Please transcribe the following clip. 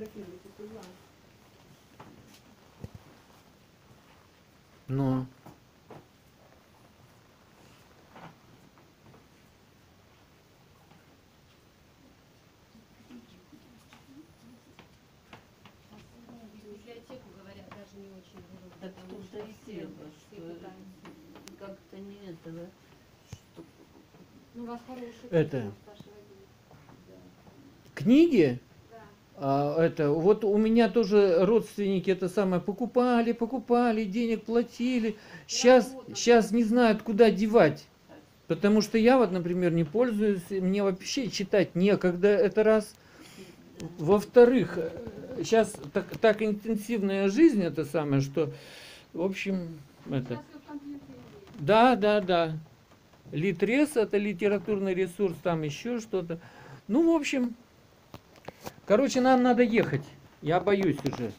фотографируете туда. Ну. Библиотеку, говорят, даже не очень берут, Так потому что-то и все- дело, все что как-то не этого, что Ну, у вас хороший Это. Книги. А, это, вот у меня тоже родственники это самое покупали, покупали, денег платили. Сейчас, сейчас не знают, куда девать. Потому что я вот, например, не пользуюсь, мне вообще читать некогда, это раз. Во-вторых, сейчас так, так интенсивная жизнь, это самое, что, в общем, это... Да, да, да. Литрес это литературный ресурс, там еще что-то. Ну, в общем, короче, нам надо ехать. Я боюсь уже.